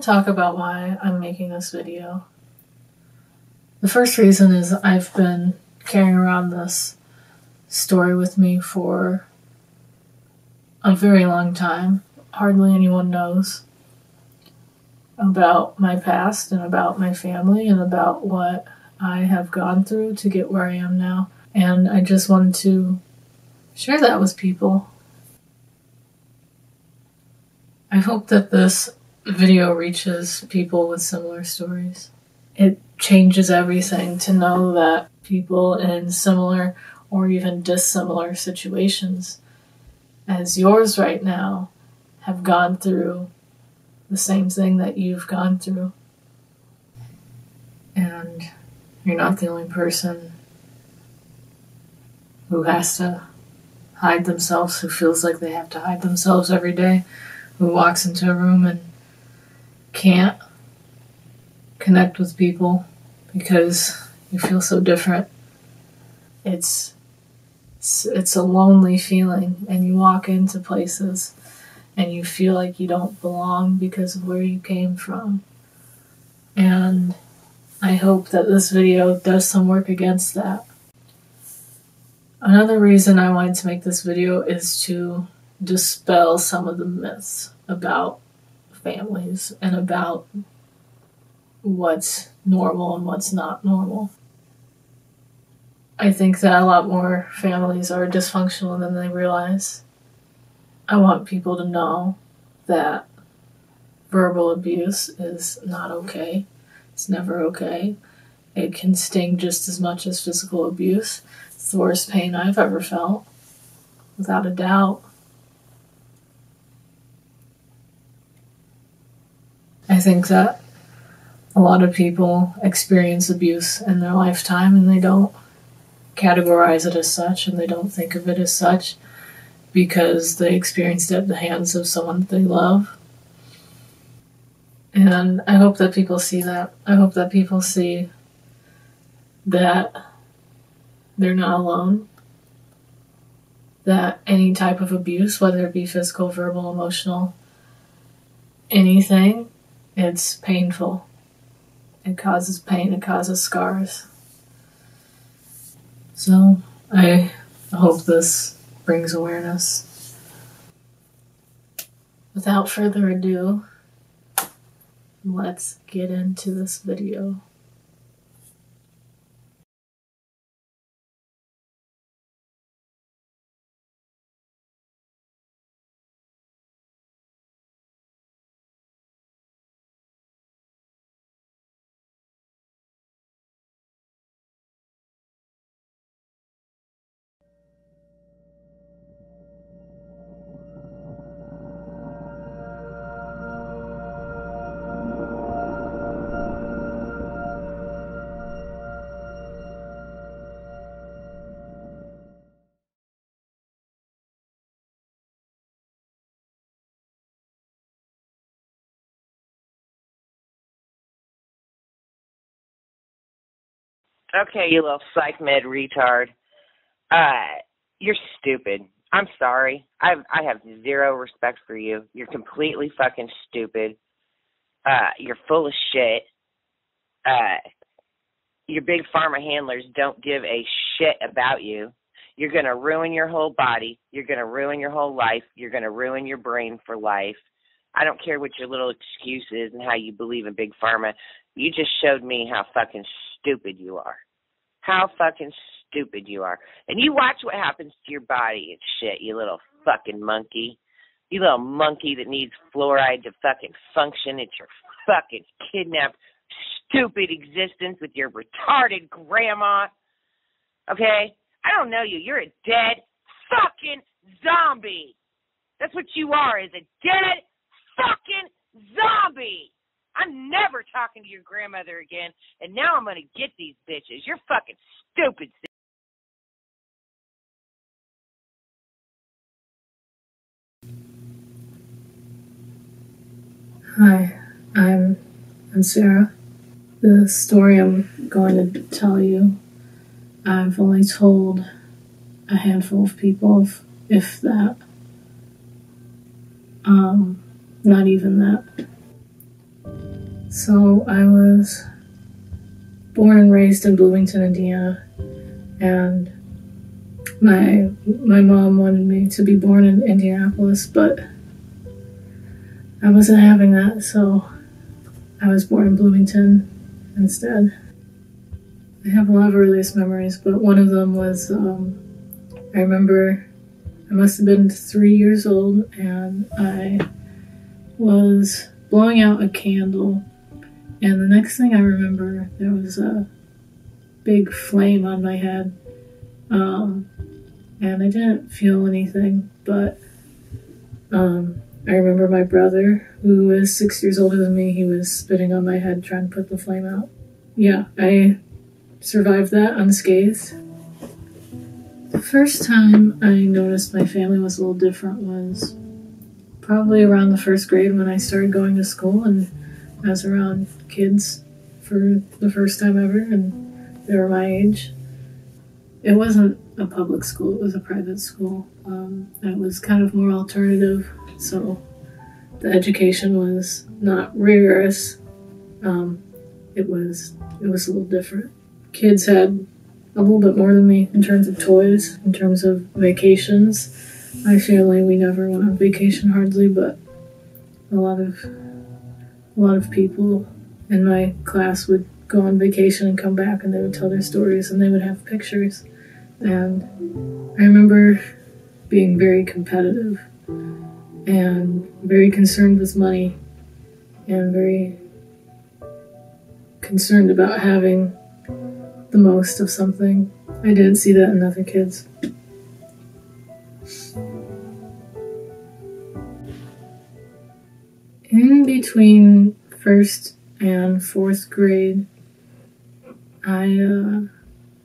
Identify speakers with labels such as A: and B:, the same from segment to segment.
A: to talk about why I'm making this video. The first reason is I've been carrying around this story with me for a very long time. Hardly anyone knows about my past and about my family and about what I have gone through to get where I am now. And I just wanted to share that with people. I hope that this video reaches people with similar stories. It changes everything to know that people in similar or even dissimilar situations as yours right now have gone through the same thing that you've gone through. And you're not the only person who has to hide themselves, who feels like they have to hide themselves every day, who walks into a room and can't connect with people because you feel so different. It's it's, it's a lonely feeling and you walk into places and you feel like you don't belong because of where you came from. And I hope that this video does some work against that. Another reason I wanted to make this video is to dispel some of the myths about families and about what's normal and what's not normal. I think that a lot more families are dysfunctional than they realize. I want people to know that verbal abuse is not okay. It's never okay. It can sting just as much as physical abuse. It's the worst pain I've ever felt, without a doubt. I think that a lot of people experience abuse in their lifetime and they don't categorize it as such and they don't think of it as such because they experienced it at the hands of someone that they love. And I hope that people see that. I hope that people see that they're not alone. That any type of abuse, whether it be physical, verbal, emotional, anything, it's painful. It causes pain, it causes scars. So I hope this brings awareness. Without further ado, let's get into this video.
B: Okay, you little psych med retard. Uh, you're stupid. I'm sorry. I I have zero respect for you. You're completely fucking stupid. Uh, you're full of shit. Uh, your big pharma handlers don't give a shit about you. You're gonna ruin your whole body. You're gonna ruin your whole life. You're gonna ruin your brain for life. I don't care what your little excuse is and how you believe in big pharma. You just showed me how fucking stupid you are. How fucking stupid you are. And you watch what happens to your body and shit, you little fucking monkey. You little monkey that needs fluoride to fucking function. It's your fucking kidnapped, stupid existence with your retarded grandma. Okay? I don't know you. You're a dead fucking zombie. That's what you are, is a dead fucking zombie. I'm never talking to your grandmother again, and now I'm gonna get these bitches. You're fucking stupid.
A: Hi, I'm I'm Sarah. The story I'm going to tell you, I've only told a handful of people, if, if that. Um, not even that. So I was born and raised in Bloomington, Indiana, and my my mom wanted me to be born in Indianapolis, but I wasn't having that, so I was born in Bloomington instead. I have a lot of earliest memories, but one of them was um, I remember I must have been three years old and I was blowing out a candle, and the next thing I remember, there was a big flame on my head. Um, and I didn't feel anything, but um, I remember my brother, who was six years older than me, he was spitting on my head trying to put the flame out. Yeah, I survived that unscathed. The first time I noticed my family was a little different was probably around the first grade when I started going to school and I was around kids for the first time ever and they were my age. It wasn't a public school, it was a private school. Um, it was kind of more alternative so the education was not rigorous. Um, it was it was a little different. Kids had a little bit more than me in terms of toys, in terms of vacations. My family we never went on vacation hardly, but a lot of a lot of people in my class would go on vacation and come back and they would tell their stories and they would have pictures. And I remember being very competitive and very concerned with money and very concerned about having the most of something. I didn't see that in other kids. In between first and fourth grade, I uh,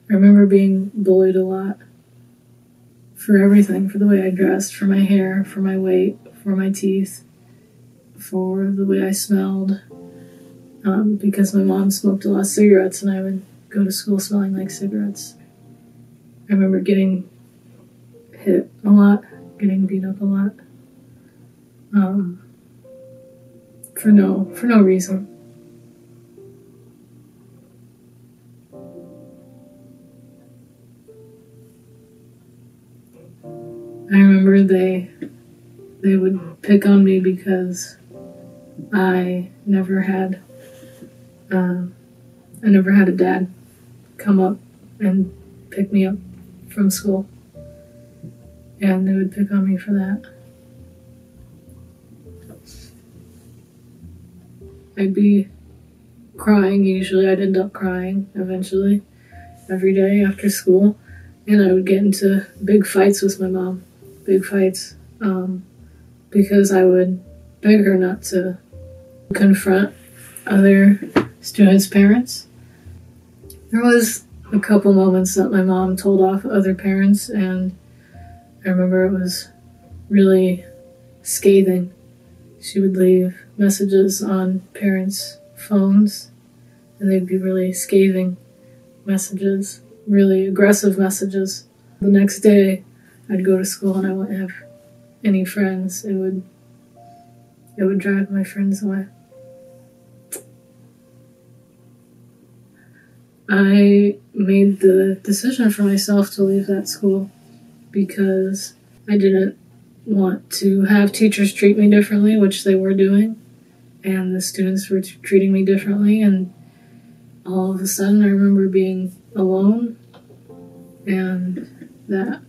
A: remember being bullied a lot for everything for the way I dressed, for my hair, for my weight, for my teeth, for the way I smelled, um, because my mom smoked a lot of cigarettes and I would go to school smelling like cigarettes. I remember getting hit a lot, getting beat up a lot, um, for no for no reason. I remember they they would pick on me because I never had uh, I never had a dad come up and pick me up from school, and they would pick on me for that. I'd be crying. Usually, I'd end up crying eventually every day after school, and I would get into big fights with my mom. Big fights. Um, because I would beg her not to confront other students' parents. There was a couple moments that my mom told off other parents, and I remember it was really scathing. She would leave messages on parents' phones, and they'd be really scathing messages, really aggressive messages. The next day, I'd go to school and I wouldn't have any friends, it would it would drive my friends away. I made the decision for myself to leave that school because I didn't want to have teachers treat me differently, which they were doing, and the students were t- treating me differently. And all of a sudden, I remember being alone, and that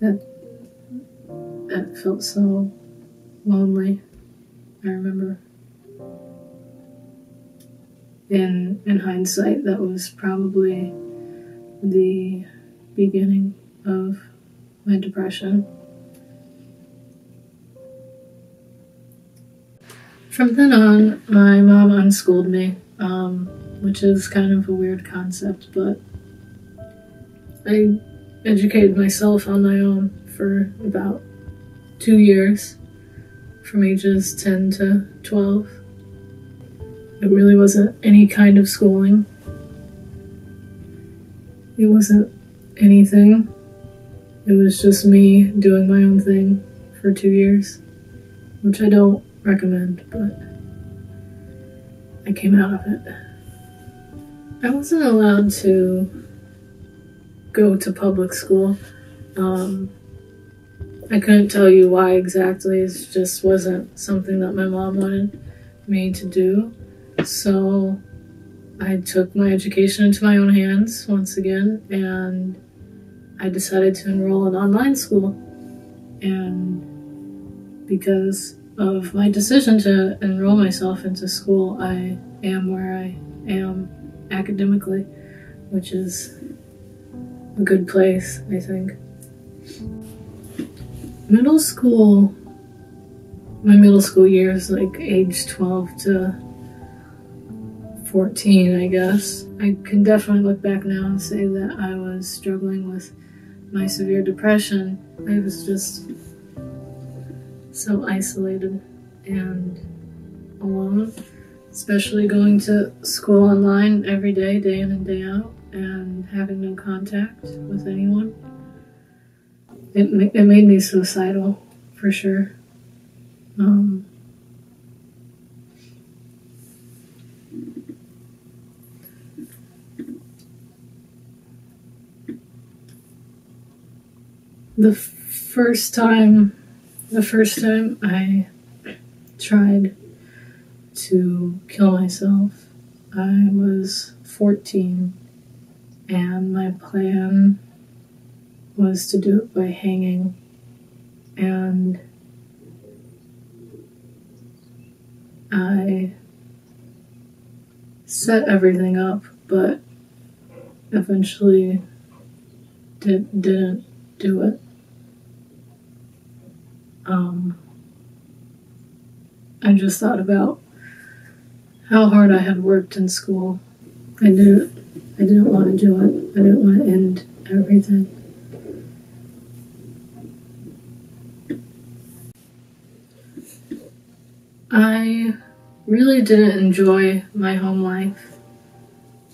A: that it felt so lonely. I remember. In in hindsight, that was probably the beginning of my depression. From then on, my mom unschooled me, um, which is kind of a weird concept, but I educated myself on my own for about two years from ages 10 to 12. It really wasn't any kind of schooling. It wasn't anything. It was just me doing my own thing for two years, which I don't recommend, but I came out of it. I wasn't allowed to go to public school. Um, I couldn't tell you why exactly. It just wasn't something that my mom wanted me to do. So I took my education into my own hands once again and I decided to enroll in online school. And because of my decision to enroll myself into school, I am where I am academically, which is a good place, I think. Middle school, my middle school years, like age 12 to 14, I guess. I can definitely look back now and say that I was struggling with my severe depression. I was just so isolated and alone, especially going to school online every day, day in and day out, and having no contact with anyone. It, it made me suicidal, for sure. Um, the first time the first time I tried to kill myself, I was 14 and my plan was to do it by hanging and I set everything up but eventually did, didn't do it um, I just thought about how hard I had worked in school. I didn't, I didn't want to do it. I didn't want to end everything. I really didn't enjoy my home life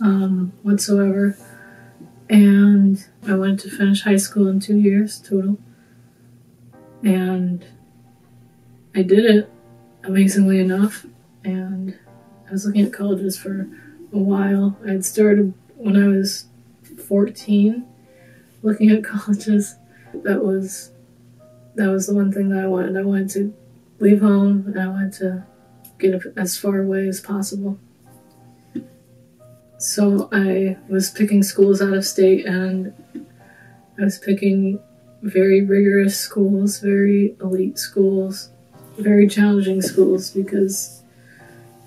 A: um, whatsoever, and I went to finish high school in two years total. Mm. And I did it, amazingly enough. And I was looking at colleges for a while. I had started when I was 14 looking at colleges. That was that was the one thing that I wanted. I wanted to leave home and I wanted to get as far away as possible. So I was picking schools out of state and I was picking very rigorous schools, very elite schools, very challenging schools because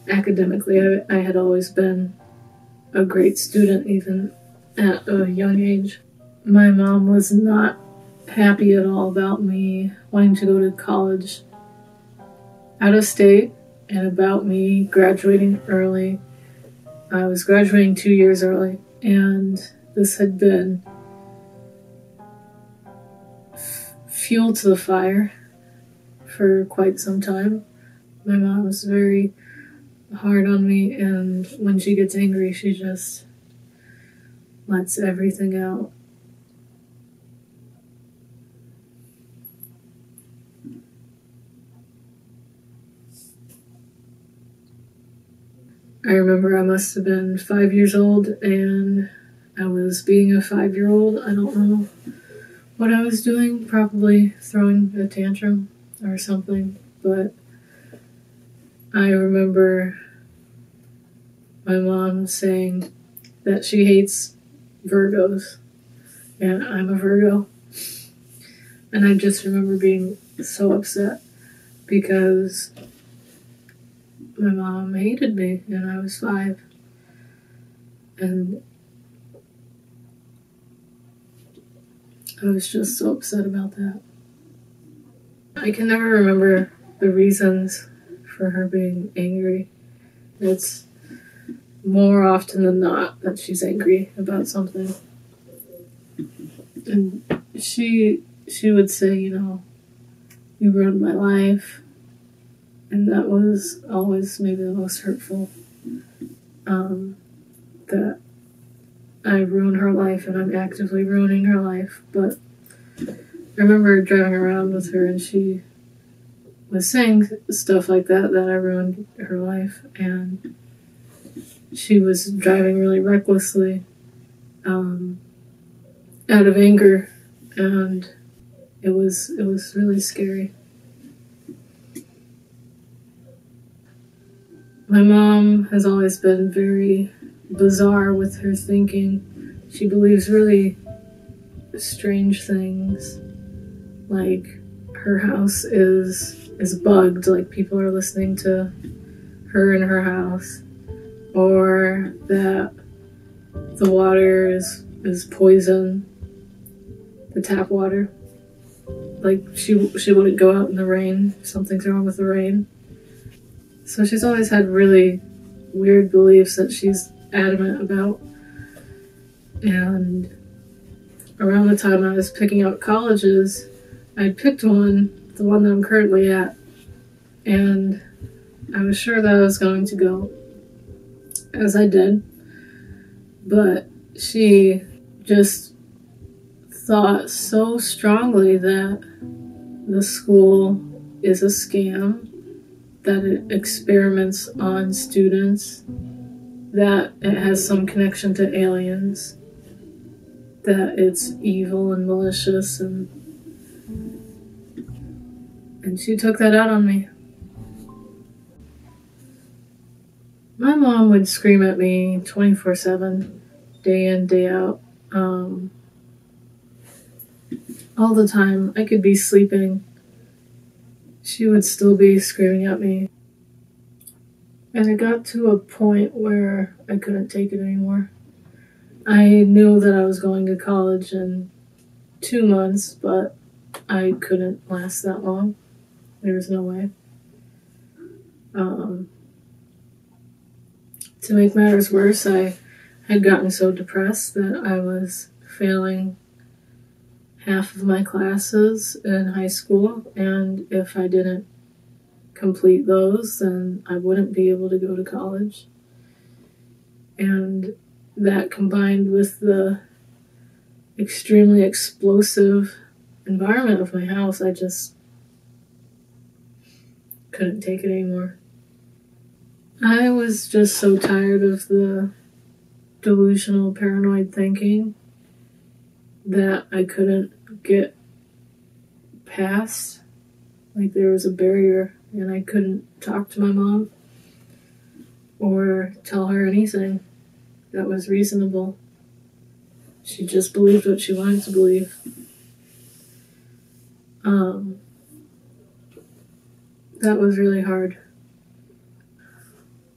A: academically I, I had always been a great student even at a young age. My mom was not happy at all about me wanting to go to college out of state and about me graduating early. I was graduating two years early, and this had been fuel to the fire for quite some time. My mom was very hard on me, and when she gets angry, she just lets everything out. I remember I must have been five years old and I was being a five year old. I don't know what I was doing, probably throwing a tantrum or something, but I remember my mom saying that she hates Virgos, and I'm a Virgo. And I just remember being so upset because my mom hated me and I was five. And I was just so upset about that. I can never remember the reasons for her being angry. It's more often than not that she's angry about something. And she she would say, you know, you ruined my life. And that was always maybe the most hurtful. Um, that I ruin her life and I'm actively ruining her life. But I remember driving around with her and she was saying stuff like that, that I ruined her life. And she was driving really recklessly um, out of anger, and it was it was really scary. My mom has always been very bizarre with her thinking. She believes really strange things, like her house is is bugged, like people are listening to her in her house, or that the water is is poison, the tap water. Like she she wouldn't go out in the rain. Something's wrong with the rain. So she's always had really weird beliefs that she's adamant about. And around the time I was picking out colleges, I picked one, the one that I'm currently at, and I was sure that I was going to go, as I did. But she just thought so strongly that the school is a scam, that it experiments on students, that it has some connection to aliens, that it's evil and malicious and and she took that out on me. My mom would scream at me 24 7, day in, day out. Um, all the time. I could be sleeping. She would still be screaming at me. And it got to a point where I couldn't take it anymore. I knew that I was going to college in two months, but I couldn't last that long. There was no way. Um, to make matters worse, I had gotten so depressed that I was failing half of my classes in high school, and if I didn't complete those, then I wouldn't be able to go to college. And that combined with the extremely explosive environment of my house, I just couldn't take it anymore. I was just so tired of the delusional, paranoid thinking that I couldn't get past. Like there was a barrier, and I couldn't talk to my mom or tell her anything that was reasonable. She just believed what she wanted to believe. Um, that was really hard.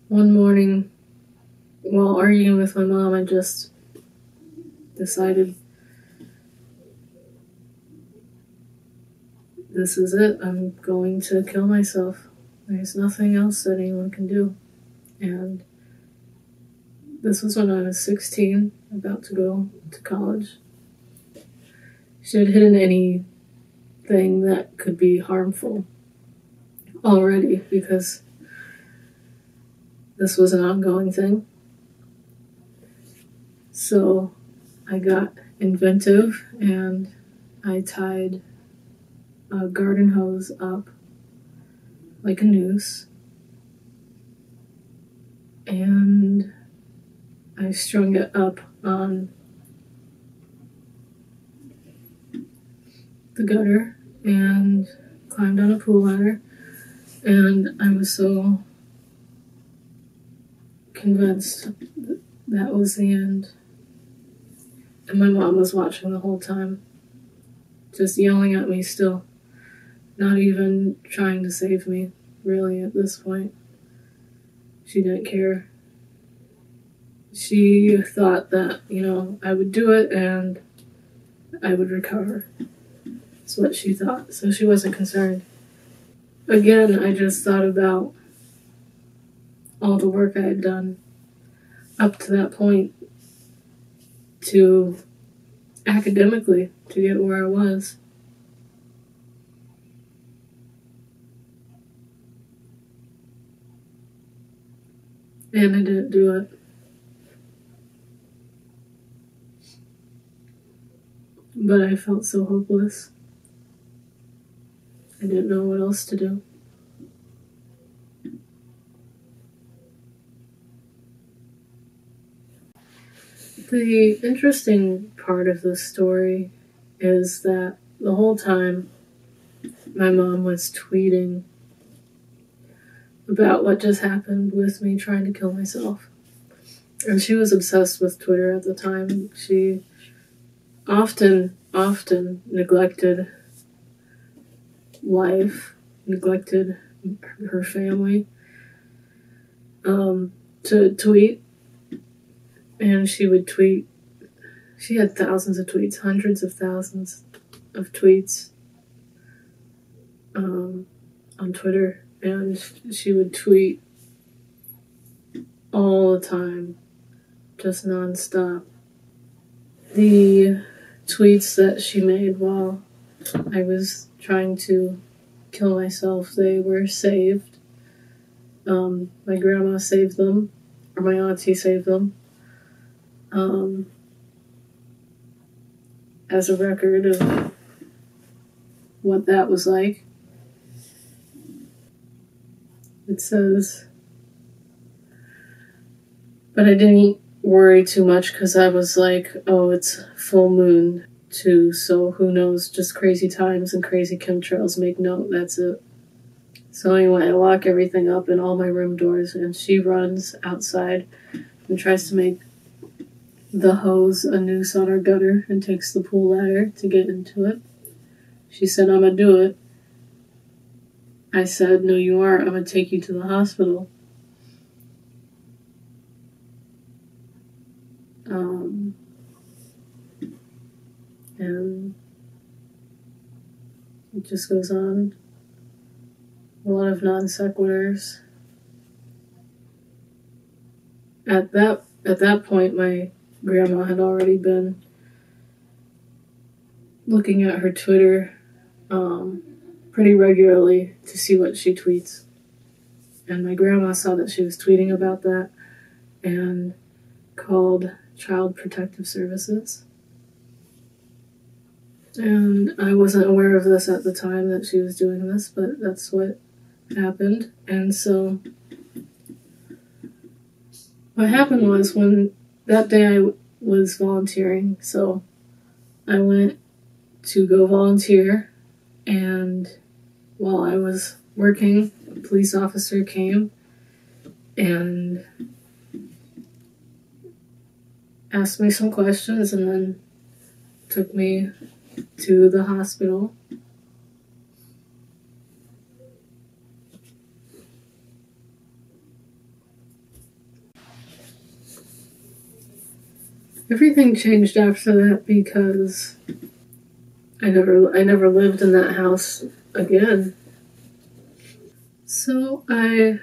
A: One morning, while arguing with my mom, I just decided this is it. I'm going to kill myself. There's nothing else that anyone can do. And this was when I was 16, about to go to college. She had hidden anything that could be harmful already because this was an ongoing thing. So I got inventive and I tied a garden hose up like a noose and I strung it up on the gutter and climbed on a pool ladder. And I was so convinced that, that was the end. And my mom was watching the whole time, just yelling at me still, not even trying to save me, really, at this point. She didn't care she thought that, you know, I would do it and I would recover. That's what she thought. So she wasn't concerned. Again, I just thought about all the work I had done up to that point to academically to get where I was. And I didn't do it. But I felt so hopeless. I didn't know what else to do. The interesting part of this story is that the whole time my mom was tweeting about what just happened with me trying to kill myself. And she was obsessed with Twitter at the time. She often, often neglected life, neglected her family um, to tweet. And she would tweet. She had thousands of tweets, hundreds of thousands of tweets um, on Twitter. And she would tweet all the time, just nonstop. The tweets that she made while I was trying to kill myself, they were saved. Um, my grandma saved them, or my auntie saved them. Um, as a record of what that was like. It says, but I didn't worry too much because I was like, oh, it's full moon too, so who knows? Just crazy times and crazy chemtrails make note. That's it. So anyway, I lock everything up in all my room doors, and she runs outside and tries to make the hose a noose on our gutter and takes the pool ladder to get into it. She said, I'm gonna do it. I said, No, you aren't. I'm gonna take you to the hospital. Um, and it just goes on. A lot of non sequiturs. At that at that point, my grandma had already been looking at her Twitter um, pretty regularly to see what she tweets. And my grandma saw that she was tweeting about that and called Child Protective Services. And I wasn't aware of this at the time that she was doing this, but that's what happened. And so, what happened was when that day I was volunteering, so I went to go volunteer, and while I was working, a police officer came and asked me some questions and then took me to the hospital. Everything changed after that because I never I never lived in that house again. So I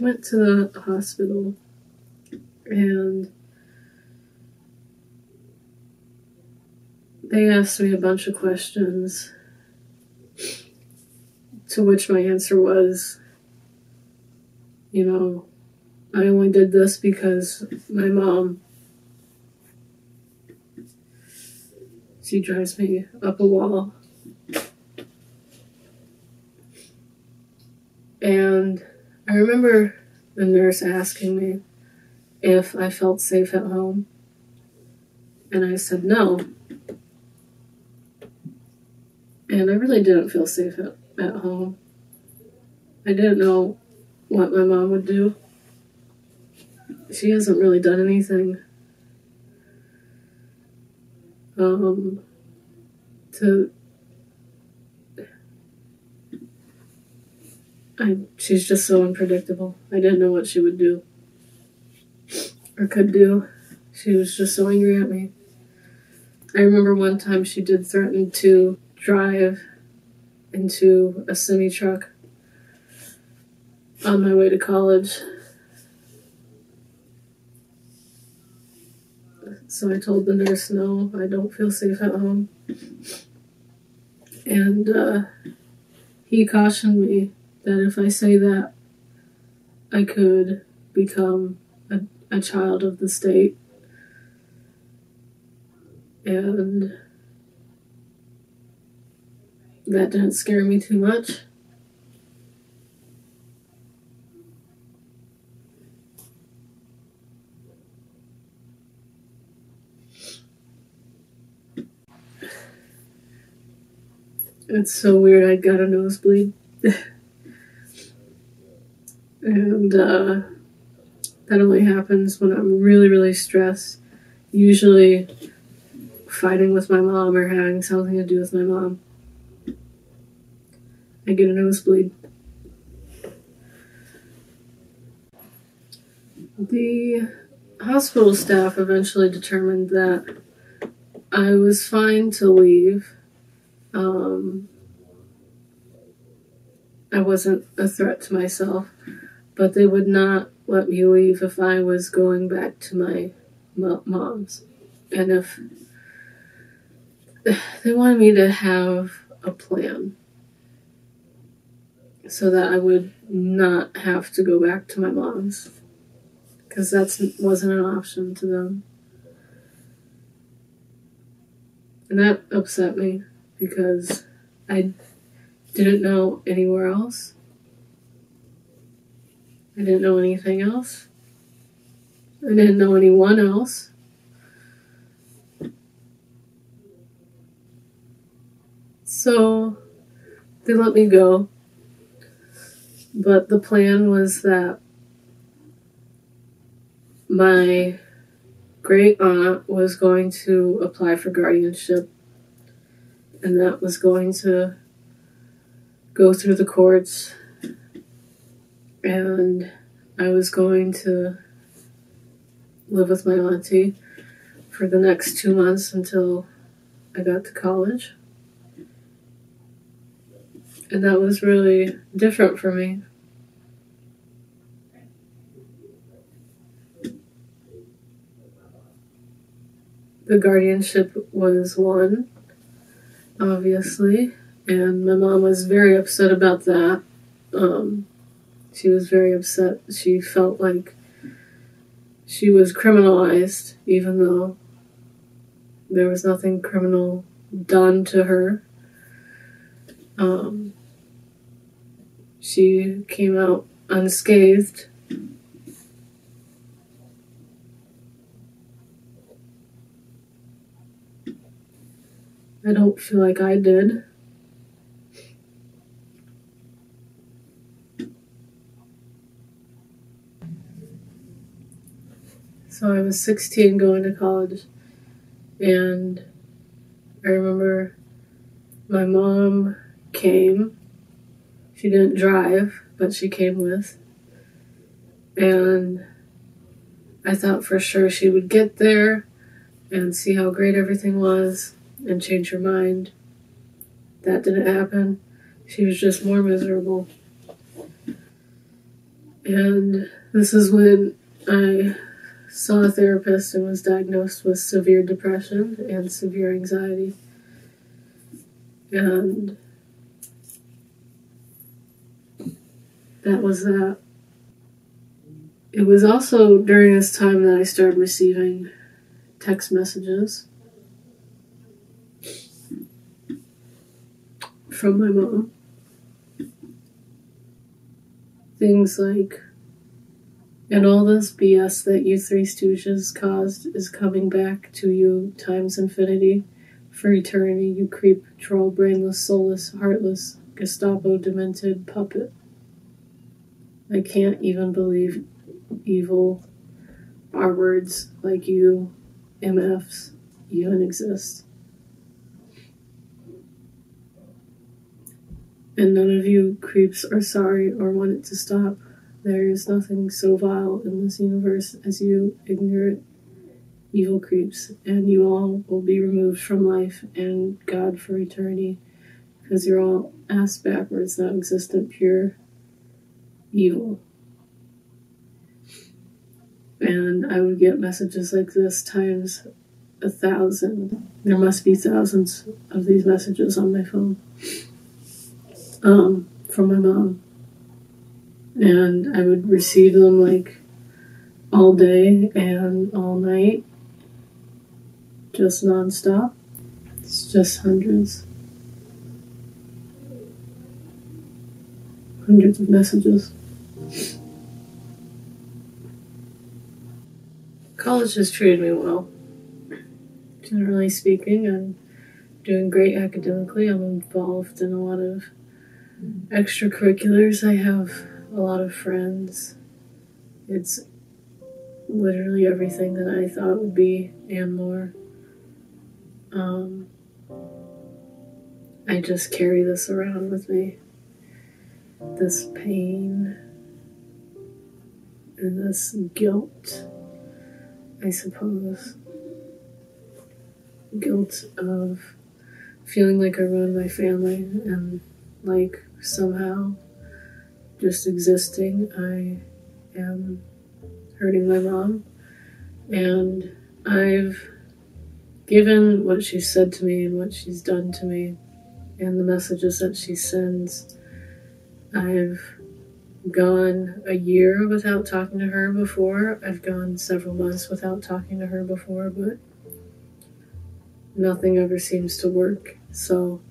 A: went to the hospital and they asked me a bunch of questions to which my answer was you know I only did this because my mom she drives me up a wall and I remember the nurse asking me if I felt safe at home and I said no and I really didn't feel safe at, at home. I didn't know what my mom would do. She hasn't really done anything um, to. I, she's just so unpredictable. I didn't know what she would do or could do. She was just so angry at me. I remember one time she did threaten to drive into a semi truck on my way to college. So I told the nurse, no, I don't feel safe at home. And uh, he cautioned me that if I say that, I could become a, a child of the state. And that didn't scare me too much. It's so weird, I got a nosebleed. and uh, that only happens when I'm really, really stressed. Usually fighting with my mom or having something to do with my mom. I get a nosebleed. The hospital staff eventually determined that I was fine to leave. Um, I wasn't a threat to myself, but they would not let me leave if I was going back to my mom's. And if they wanted me to have a plan so that I would not have to go back to my mom's because that wasn't an option to them. And that upset me because I didn't know anywhere else. I didn't know anything else. I didn't know anyone else. So they let me go. But the plan was that my great aunt was going to apply for guardianship, and that was going to go through the courts, and I was going to live with my auntie for the next two months until I got to college. And that was really different for me the guardianship was won, obviously, and my mom was very upset about that. Um, she was very upset. She felt like she was criminalized, even though there was nothing criminal done to her. Um, she came out unscathed I don't feel like I did. So I was 16 going to college, and I remember my mom came. She didn't drive, but she came with. And I thought for sure she would get there and see how great everything was and change her mind. That didn't happen. She was just more miserable. And this is when I saw a therapist and was diagnosed with severe depression and severe anxiety. And that was that. It was also during this time that I started receiving text messages from my mom. Things like, and all this BS that you Three Stooges caused is coming back to you times infinity. For eternity, you creep, troll, brainless, soulless, heartless, Gestapo demented puppet. I can't even believe evil are words like you, MFs, even exist. And none of you creeps are sorry or want it to stop. There is nothing so vile in this universe as you ignorant, evil creeps, and you all will be removed from life and God for eternity, because you're all ass backwards, not existent, pure evil. And I would get messages like this times a thousand. There must be thousands of these messages on my phone um, from my mom. And I would receive them like all day and all night, just nonstop. It's just hundreds. Hundreds of messages. College has treated me well, generally speaking, and doing great academically. I'm involved in a lot of extracurriculars. I have a lot of friends. It's literally everything that I thought would be and more. Um, I just carry this around with me. This pain and this guilt, I suppose. Guilt of feeling like I ruined my family and like somehow just existing, I am hurting my mom. And I've given what she said to me and what she's done to me and the messages that she sends. I've gone a year without talking to her before. I've gone several months without talking to her before, but nothing ever seems to work. So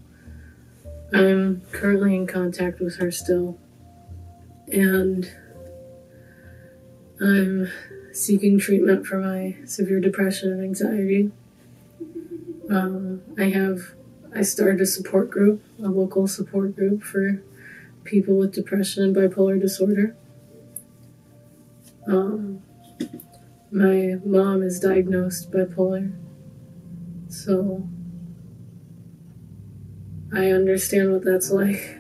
A: I'm currently in contact with her still. And I'm seeking treatment for my severe depression and anxiety. Um, I have, I started a support group, a local support group for people with depression and bipolar disorder. Um, my mom is diagnosed bipolar, so I understand what that's like.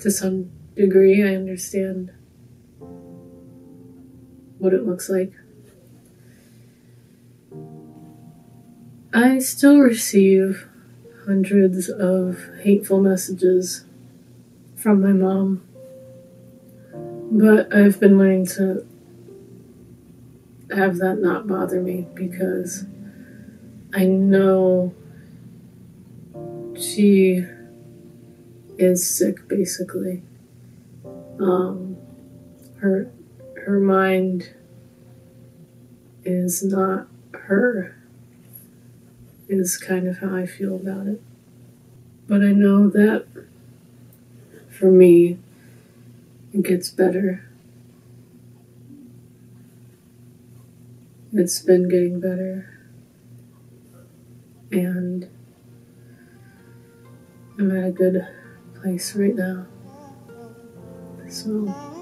A: To some degree, I understand what it looks like. I still receive hundreds of hateful messages from my mom, but I've been learning to have that not bother me because I know she is sick basically. Um, her her mind is not her is kind of how I feel about it. But I know that for me, it gets better. It's been getting better. And I'm at a good place right now. So.